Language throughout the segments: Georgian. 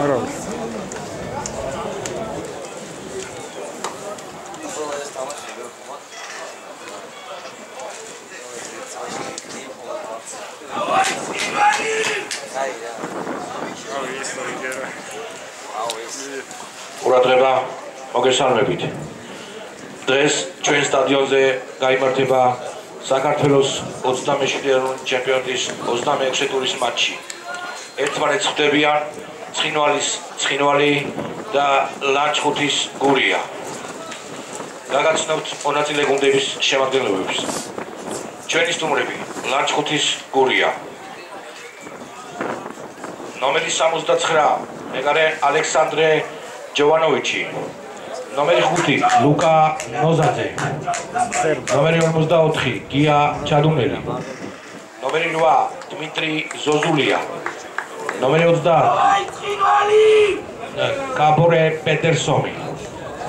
არა ყურადღება მოგესალმებით. დღეს ჩვენ სტადიონზე გამართება საქართველოს 27 ეროვნული ჩემპიონატის 26 ტურის მატჩი. ერთმანეთს ხვდებიან ცხინვალის ცხინვალი და ლანჩხუთის გურია. გაგაცნობთ მონაწილე გუნდების შემადგენლობებს. ჩვენი სტუმრები ლანჩხუთის გურია. ნომერი 69 მეგარე ალექსანდრე ჯოვანოვიჩი ნომერი 5 ლუკა ნოზაძე ნომერი 44 გია ჩადუნელი ნომერი 8 დმიტრი ზოზულია ნომერი 30 კაბორე პეტერსონი.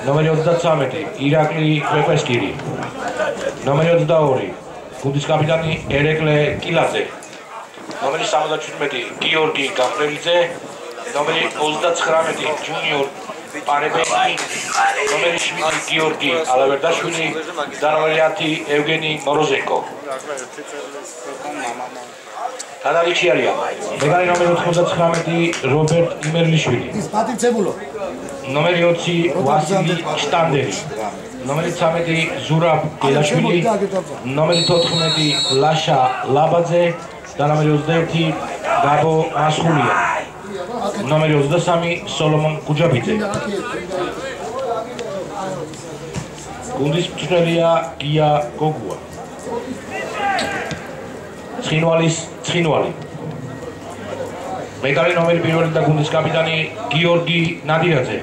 ნომერი 33 ირაკლი კვეკვესკირი ნომერი 22 გუნდის კაპიტანი ერეკლე კილაძე. ნომერი 77 გიორგი გამრელიძე ნომერი 39 ჯუნიორ პარებენი ნომერი 7 გიორგი ალავერდაშვილი და 10 ევგენი მოროზენკო. თანალიქი არია მეგარი ნომერი 99 რობერტ იმერლიშვილი. ის პატიცებულო ნომერი 20 ვასილი შტანდერი. ნომერი 13 ზურაბ გელაშვილი. ნომერი 14 ლაშა ლაბაძე. და ნომერი 21 გაბო მასხულია ნომერი 23 სოლომონ კუჯაბიძე გუნდის მწვრთნელია გია გოგუა. ცხინვალის ცხინვალი. მედალი ნომერი პირველი და გუნდის კაპიტანი გიორგი ნადირაძე.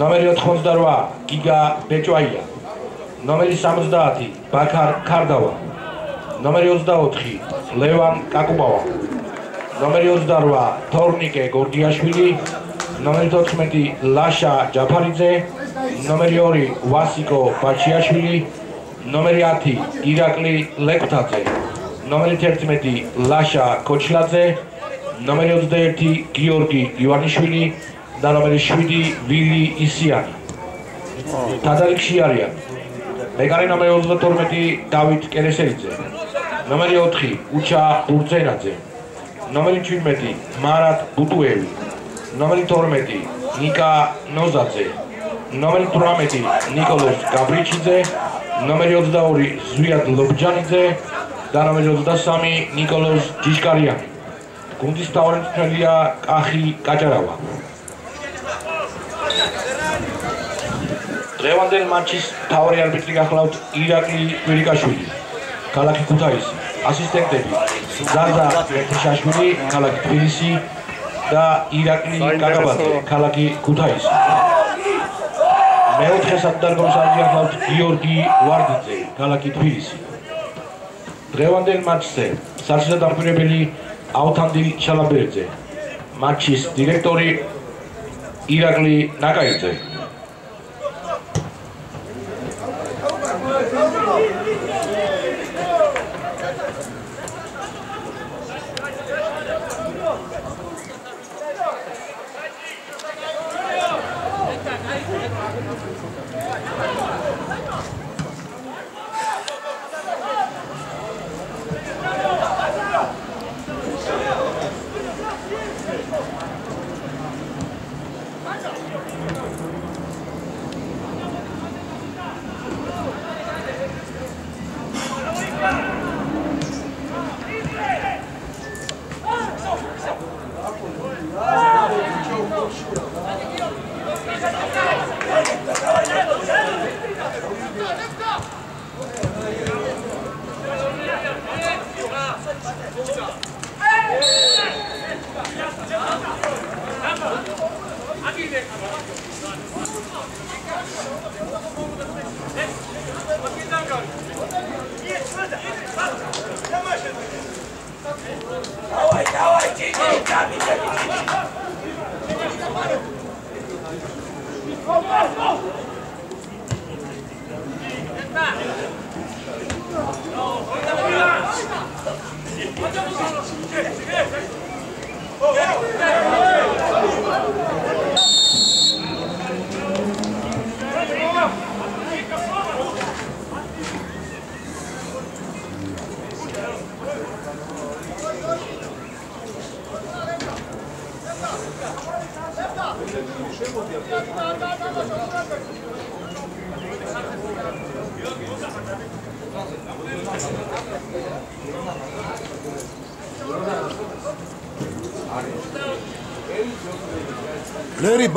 ნომერი 88 გიგა ბეჭვაია. ნომერი 70 ბაქარ ქარდავა. ნომერი 24 ლევან კაკუბავა ნომერი 28 თორნიკე გორგიაშვილი ნომერი 14 ლაშა ჯაფარიძე ნომერი 2 ვასიკო ბაჩიაშვილი ნომერი 10 ირაკლი ლეკთაძე ნომერი 11 ლაშა კოჩლაძე ნომერი 21 გიორგი ივანიშვილი და ნომერი 7 ვილი ისიანი. თადარიქში არიან. მეგარი ნომერი 32 დავით კერესელიძე ნომერი 4 უჩა ურცენაძე ნომერი 17 მარატ ბუტუევი. ნომერი 12 ნიკა ნოზაძე. ნომერი 18 ნიკოლოს გაბრიჩიძე. ნომერი 22 ზვიად ლობჯანიძე. და ნომერი 23 ნიკოლოს ჯიშკარიანი. გუნდის თავარი მწვრთნელია კახი კაჭარავა. დღევანდელ მატჩის თავარი არბიტრი გახლავთ ირაკლი კვირიკაშვილი ქალაქი ქუთაისი. ასისტენტები ზაზა შაშვილი ქალაქი თბილისი და ირაკლი კაკაბაძე ქალაქი ქუთაისი. მეოთხე სადარგოს აღიარებთ გიორგი ვარდიძე ქალაქი თბილისი. დღევანდელ მატჩზე სარჩელა დამკვირვებელი აუთანდი ჩალაბერძე მატჩის დირექტორი ირაკლი ნაკაიძე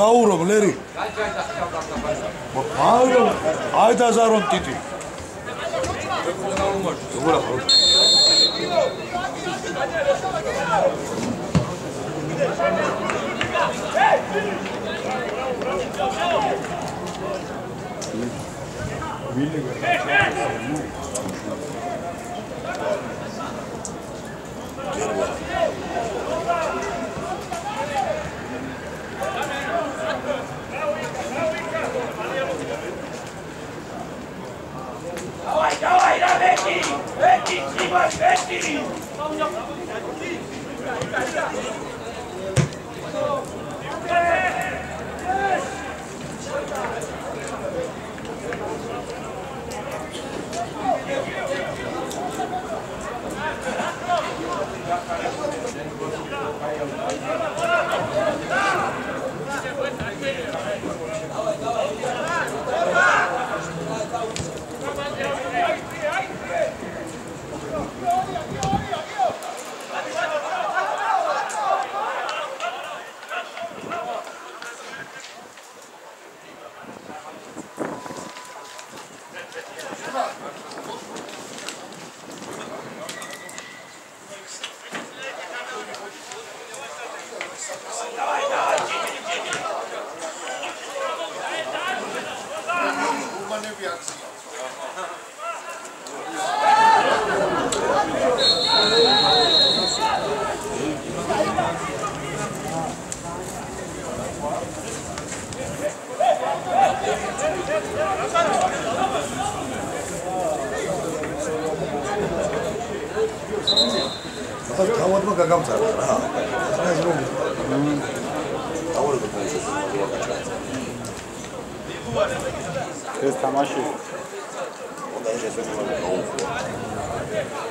მაურო ლერი. აი აი დაზარონ ტიტი. როგორ ახო ვინე გა 아, რომ გაგამწარე რა. ეს რომ ავორდო ეს თამაში უნდა შეგვიძლია გავუკეთოთ.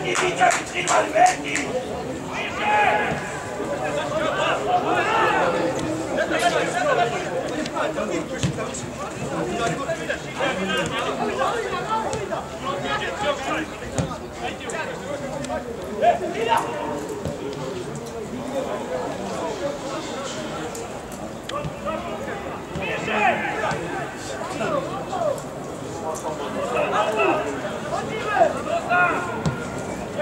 Palmetti, die Tapitri Palmetti. Thank you.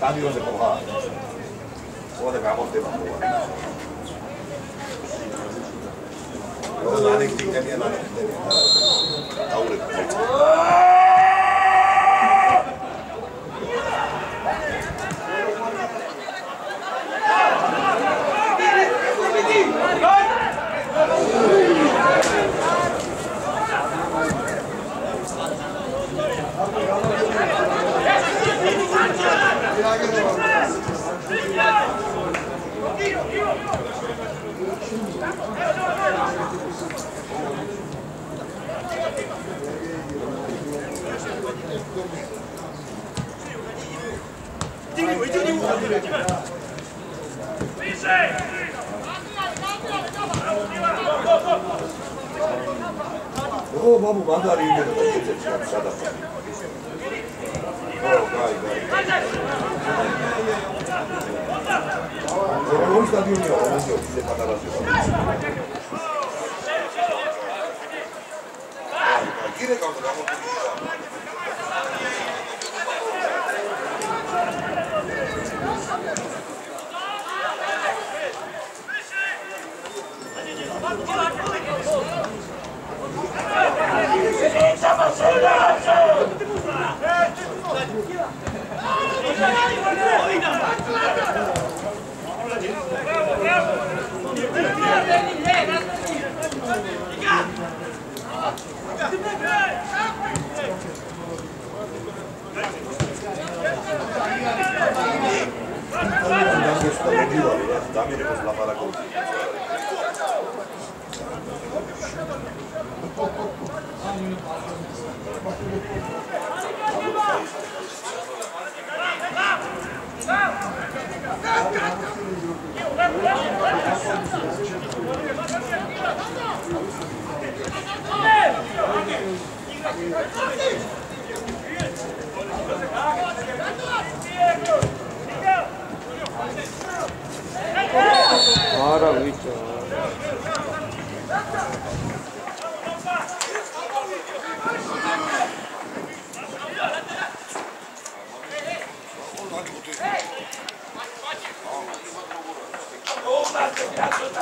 땀 이런 데 뭐가? 뭐가 내가 아무 데만 뭐가? 여기서 나는 기대면 나는 기대면 나오래 갈지 O, mamu, mandariny do tego siada. O, gaj, gaj. On ustawił mnie, on mówił, widzę pana raz. Ile tam, tam, tam, tam. Damire, ko zlapala kołki. Bora, Luiz. Gracias.